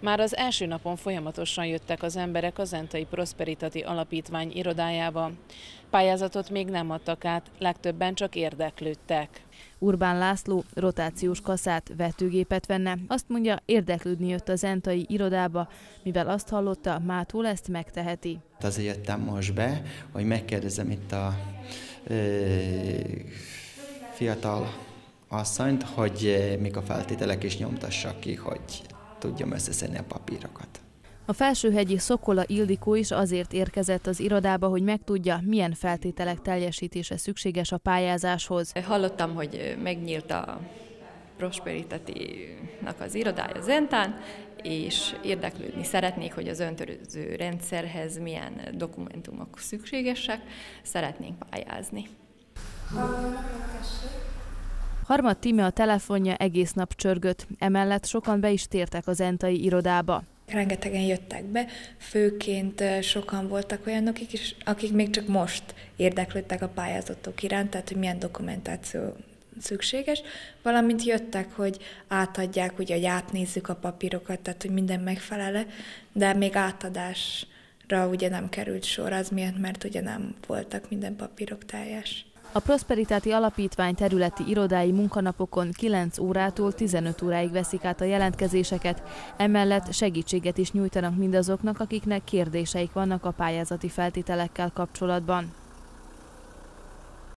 Már az első napon folyamatosan jöttek az emberek az Entai Prosperitati Alapítvány irodájába. Pályázatot még nem adtak át, legtöbben csak érdeklődtek. Urbán László rotációs kaszát, vetőgépet venne. Azt mondja, érdeklődni jött az Entai irodába, mivel azt hallotta, mától ezt megteheti. Azért jöttem most be, hogy megkérdezem itt a ö, fiatal asszonyt, hogy mik a feltételek, és nyomtassak ki, hogy tudjam összeszedni a papírokat. A felsőhegyi Szokola Ildikó is azért érkezett az irodába, hogy megtudja, milyen feltételek teljesítése szükséges a pályázáshoz. Hallottam, hogy megnyílt a Prosperitati-nak az irodája Zentán, és érdeklődni szeretnék, hogy az öntöröző rendszerhez milyen dokumentumok szükségesek, szeretnénk pályázni. Harmad Tíme a telefonja egész nap csörgött, emellett sokan be is tértek az entai irodába. Rengetegen jöttek be, főként sokan voltak olyanok is, akik még csak most érdeklődtek a pályázatok iránt, tehát hogy milyen dokumentáció szükséges, valamint jöttek, hogy átadják, ugye, hogy átnézzük a papírokat, tehát hogy minden megfelele, de még átadásra ugye nem került sor az miatt, mert ugye nem voltak minden papírok teljes. A Prosperitáti Alapítvány területi irodái munkanapokon 9 órától 15 óráig veszik át a jelentkezéseket, emellett segítséget is nyújtanak mindazoknak, akiknek kérdéseik vannak a pályázati feltételekkel kapcsolatban.